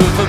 for